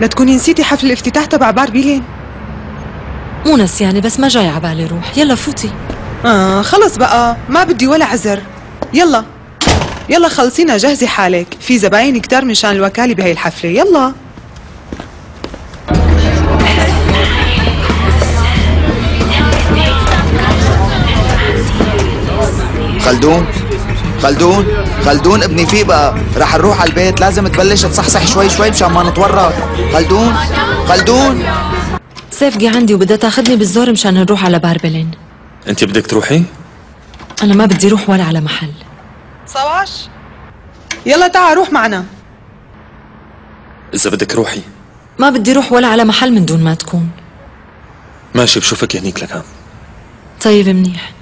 لا تكوني نسيتي حفل الافتتاح تبع بار بيلين. مو نسيانة بس ما جاي عبالي روح. يلا فوتي. آه خلص بقى. ما بدي ولا عذر. يلا. يلا خلصينا جهزي حالك. في زباين كتار من شان الوكالة بهي الحفلة. يلا. خلدون؟ خلدون؟ خلدون ابني فيه بقى رح نروح على البيت. لازم تبلش تصحصح شوي شوي مشان ما نتورط. خلدون خلدون. سيفقي عندي وبدها تاخذني بالزور مشان نروح على باربلين. انت بدك تروحي؟ أنا ما بدي روح ولا على محل. صواش؟ يلا تعا روح معنا. إذا بدك روحي. ما بدي روح ولا على محل من دون ما تكون. ماشي بشوفك هنيك لكان طيب منيح.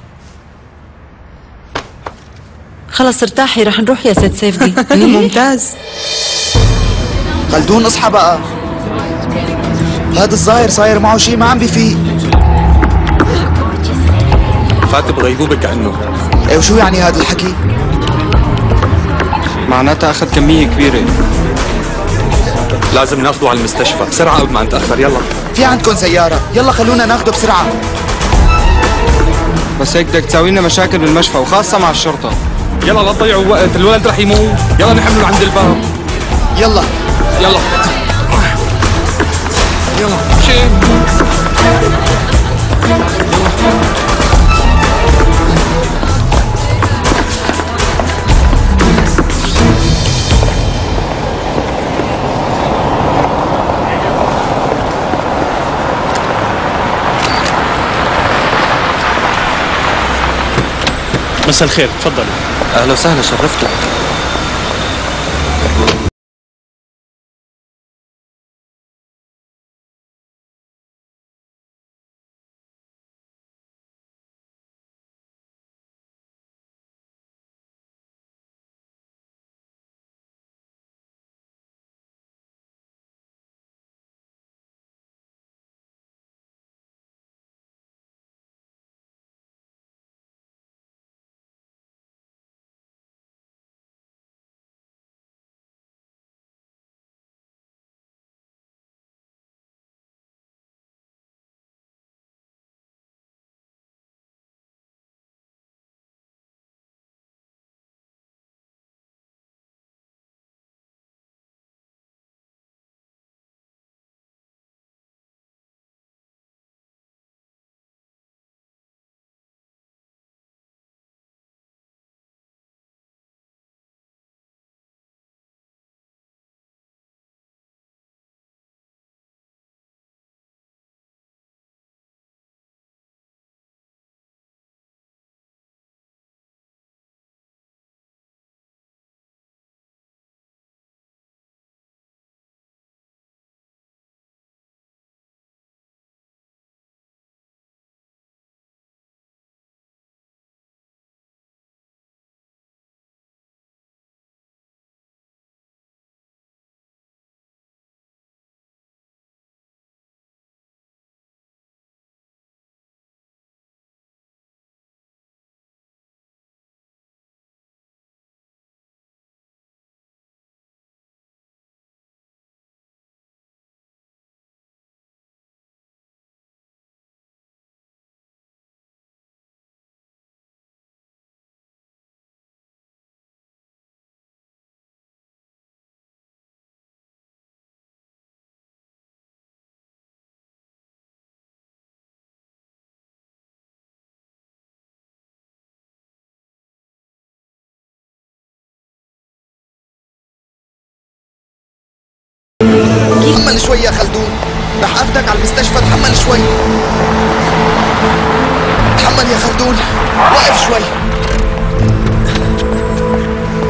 خلص ارتاحي رح نروح يا ست سيفقي ممتاز. خلدون اصحى بقى. هذا الظاهر صاير معه شيء ما عم بيفيق فات بغيبوبك عنه. إيه وشو يعني هذا الحكي؟ معناتها أخذ كمية كبيرة. لازم ناخده على المستشفى. بسرعة قبل ما نتأخر. يلا. في عندكم سيارة؟ يلا خلونا ناخده بسرعة. بس هيك بدك تساوي لنا مشاكل بالمشفى وخاصة مع الشرطة. يلا لا تضيعوا وقت الولد رح يموت. يلا نحمله عند الباب. يلا. يلا. يلا. شيل مساء الخير تفضل أهلا وسهلا شرفتوا. تحمل شوي يا خلدون. رح أخدك على المستشفى تحمل شوي. تحمل يا خلدون. وقف شوي.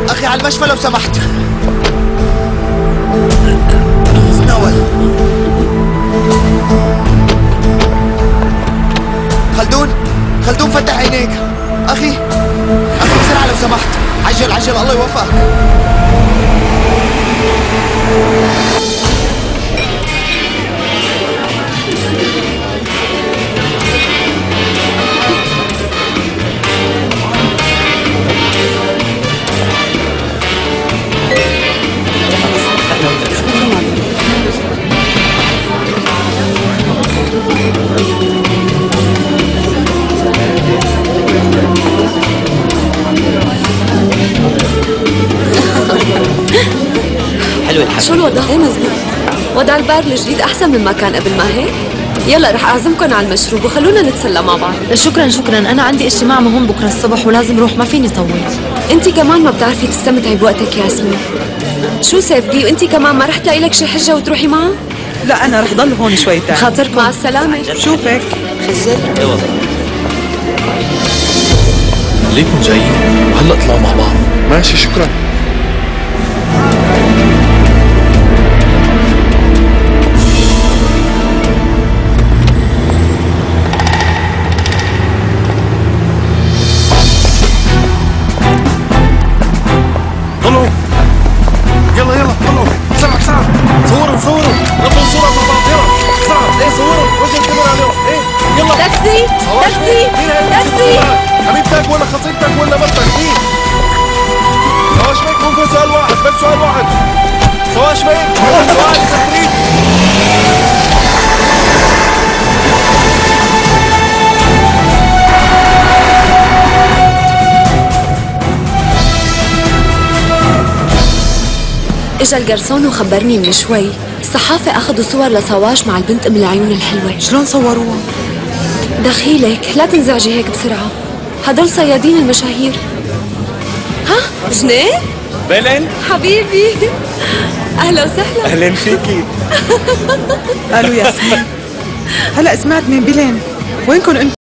أخي على المشفى لو سمحت. تناول خلدون خلدون فتح عينيك. أخي أخي بسرعة لو سمحت. عجل عجل الله يوفقك. وضع. البار الجديد أحسن مما كان قبل ما هيك. يلا رح أعزمكم على المشروب وخلونا نتسلى مع بعض. شكرا شكرا. أنا عندي اجتماع مهم بكرة الصبح ولازم روح ما فيني طول. أنت كمان ما بتعرفي تستمتعي بوقتك ياسمين. شو سيفدي وأنت كمان ما رح تلاقي لك شي حجة وتروحي معه لا أنا رح ضل هون شوي تاني. خاطركم. مع السلامة. شوفك. ليكم جايين؟ وهلا اطلعوا مع بعض. ماشي شكرا. يلا يلا طلعوا بسرعة بسرعة صوروا صوروا. نطلع صورة مع بعض. يلا. إيه صوروا. وجه الكاميرا عليهم؟ إيه؟ يلا. تاكسي تاكسي تاكسي. حبيبتك ولا خطيبتك ولا مرتك مين؟ سواش مو في سؤال واحد بس سؤال واحد. سواش ميك إجا الجرسون وخبرني من شوي. الصحافة أخذوا صور لصواش مع البنت أم العيون الحلوة. شلون صوروها دخيلك لا تنزعجي هيك بسرعة. هدول صيادين المشاهير. ها؟ جنيه بلن؟ حبيبي. أهلا وسهلا. أهلا فيكي. قالوا ياسمين. هلا سمعت من بلين وينكم أنتم